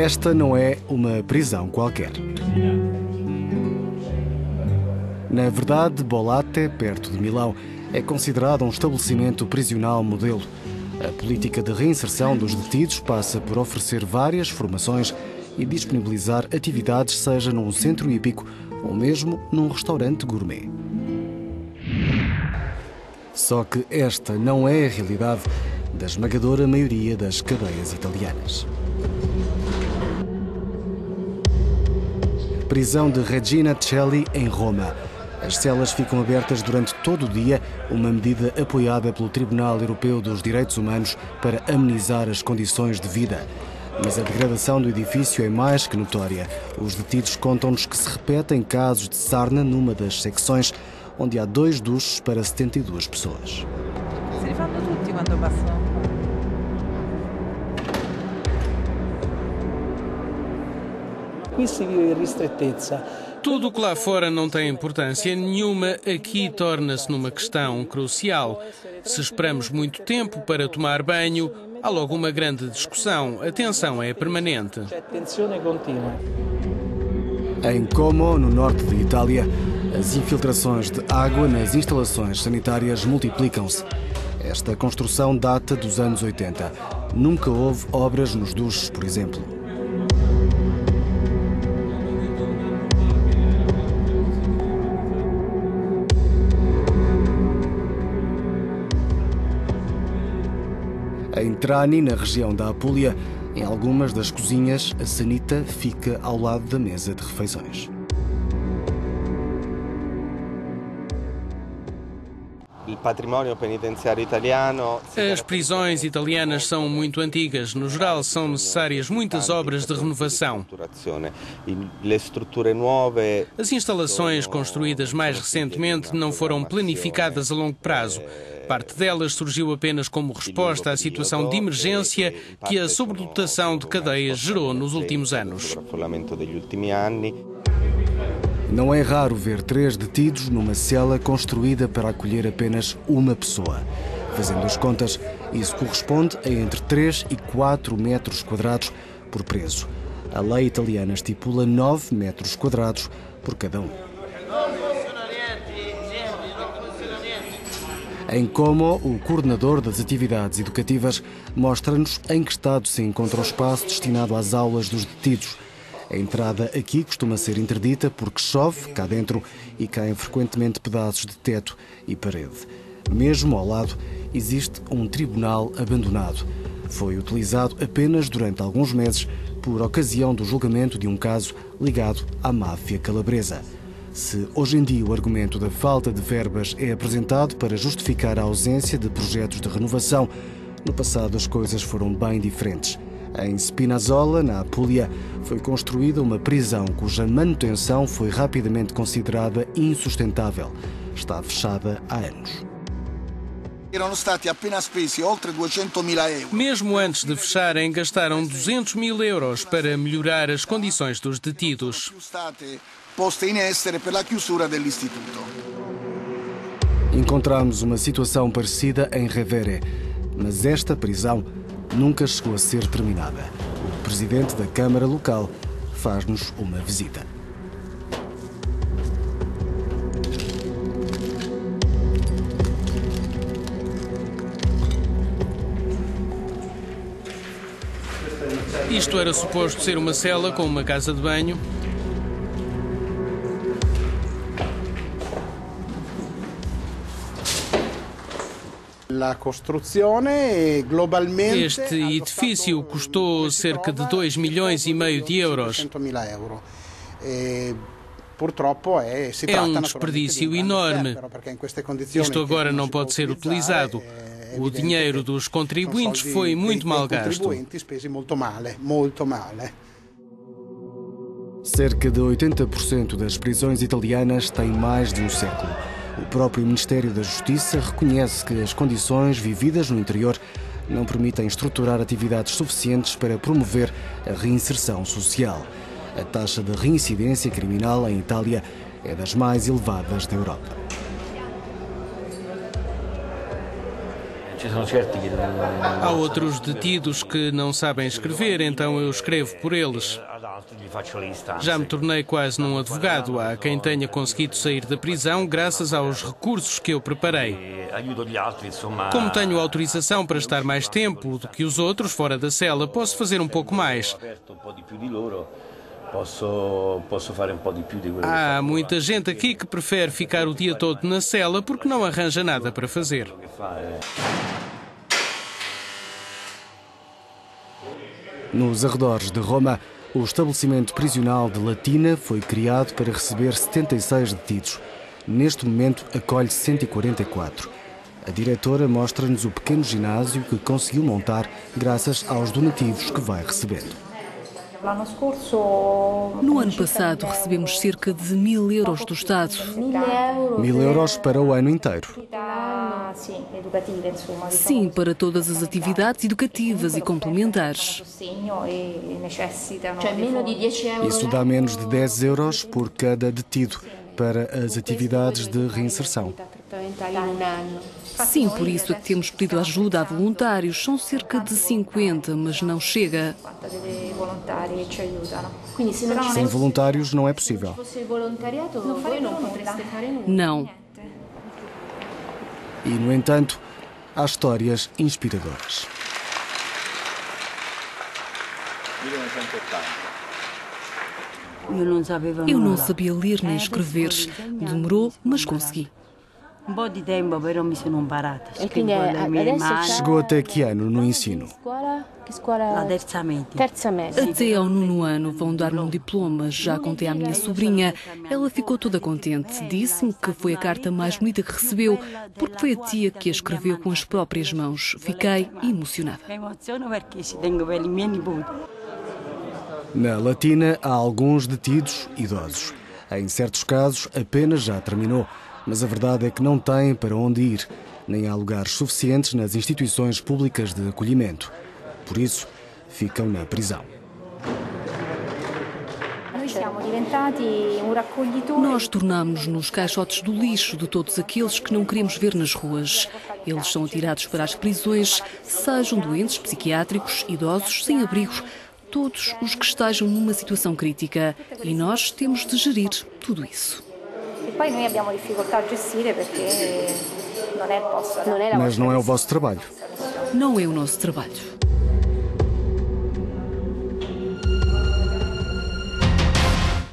Esta não é uma prisão qualquer. Na verdade, Bolate, perto de Milão, é considerado um estabelecimento prisional modelo. A política de reinserção dos detidos passa por oferecer várias formações e disponibilizar atividades, seja num centro hípico ou mesmo num restaurante gourmet. Só que esta não é a realidade da esmagadora maioria das cadeias italianas. Prisão de Regina Celli, em Roma. As celas ficam abertas durante todo o dia, uma medida apoiada pelo Tribunal Europeu dos Direitos Humanos para amenizar as condições de vida. Mas a degradação do edifício é mais que notória. Os detidos contam-nos que se repetem casos de sarna numa das secções, onde há dois duches para 72 pessoas. Se fanno. Qui si vive ristrettezza. Tudo o que lá fora não tem importância nenhuma, aqui torna-se numa questão crucial. Se esperamos muito tempo para tomar banho, há logo uma grande discussão. A tensão é permanente. Em Como, no norte de Itália, as infiltrações de água nas instalações sanitárias multiplicam-se. Esta construção data dos anos 80. Nunca houve obras nos duches, por exemplo. Em Trani, na região da Apulia, em algumas das cozinhas, a sanita fica ao lado da mesa de refeições. As prisões italianas são muito antigas. No geral, são necessárias muitas obras de renovação. As instalações construídas mais recentemente não foram planificadas a longo prazo. Parte delas surgiu apenas como resposta à situação de emergência que a sobredotação de cadeias gerou nos últimos anos. Não é raro ver três detidos numa cela construída para acolher apenas uma pessoa. Fazendo as contas, isso corresponde a entre 3 e 4 metros quadrados por preso. A lei italiana estipula 9 metros quadrados por cada um. Em Como, o coordenador das atividades educativas mostra-nos em que estado se encontra o espaço destinado às aulas dos detidos. A entrada aqui costuma ser interdita porque chove cá dentro e caem frequentemente pedaços de teto e parede. Mesmo ao lado, existe um tribunal abandonado. Foi utilizado apenas durante alguns meses por ocasião do julgamento de um caso ligado à máfia calabresa. Se hoje em dia o argumento da falta de verbas é apresentado para justificar a ausência de projetos de renovação, no passado as coisas foram bem diferentes. Em Spinazzola, na Apulia, foi construída uma prisão cuja manutenção foi rapidamente considerada insustentável. Está fechada há anos. Erano stati appena spesi oltre 200.000 euro. Mesmo antes de fecharem, gastaram 200 mil euros para melhorar as condições dos detidos. Sono state poste in essere per la chiusura dell'istituto. Encontramos uma situação parecida em Revere, mas esta prisão nunca chegou a ser terminada. O presidente da Câmara local faz-nos uma visita. Isto era suposto ser uma cela com uma casa de banho. Este edifício custou cerca de 2 milhões e meio de euros. 100.000 euro. E purtroppo è, si É um desperdício enorme. Isto agora não pode ser utilizado. è O dinheiro dos contribuintes foi muito mal gasto. Cerca de 80% das prisões italianas têm mais de um século. O próprio Ministério da Justiça reconhece que as condições vividas no interior não permitem estruturar atividades suficientes para promover a reinserção social. A taxa de reincidência criminal em Itália é das mais elevadas da Europa. Há outros detidos que não sabem escrever, então eu escrevo por eles. Já me tornei quase num advogado. Há quem tenha conseguido sair da prisão graças aos recursos que eu preparei. Como tenho autorização para estar mais tempo do que os outros fora da cela, posso fazer um pouco mais. Posso, posso fare un po' di più di quello Há muita gente aqui que prefere ficar o dia todo na cela porque não arranja nada para fazer. Nos arredores de Roma, o estabelecimento prisional de Latina foi criado para receber 76 detidos. Neste momento, acolhe 144. A diretora mostra-nos o pequeno ginásio que conseguiu montar graças aos donativos que vai recebendo. No ano passado recebemos cerca de mil euros do Estado. Mil euros para o ano inteiro. Sim, para todas as atividades educativas e complementares. Isso dá menos de 10 euros por cada detido para as atividades de reinserção. Sim, por isso é que temos pedido ajuda a voluntários. São cerca de 50, mas não chega. Sem voluntários não é possível. Não. E, no entanto, há histórias inspiradoras. Eu não sabia ler nem escrever. Demorou, mas consegui. Un po' di tempo però mi sono imparata. E quindi adesso. Chegou até que ano no ensino? La terza media. Terza media. Até ao nono ano vão dar-me um diploma. Já contei à minha sobrinha. Ela ficou toda contente. Disse-me que foi a carta mais bonita que recebeu, porque foi a tia que a escreveu com as próprias mãos. Fiquei emocionada. Mi emoziono perché ci tengo per i miei nipoti. Na Latina há alguns detidos idosos. Em certos casos, a pena já terminou, mas a verdade é que não têm para onde ir, nem há lugares suficientes nas instituições públicas de acolhimento. Por isso, ficam na prisão. Nós tornamos-nos caixotes do lixo de todos aqueles que não queremos ver nas ruas. Eles são atirados para as prisões, sejam doentes psiquiátricos, idosos, sem abrigos, todos os que estejam numa situação crítica. E nós temos de gerir tudo isso. E poi noi abbiamo difficoltà a gestire perché non è il posto. Non è la Mas não é o vosso trabalho. Não é o nosso trabalho.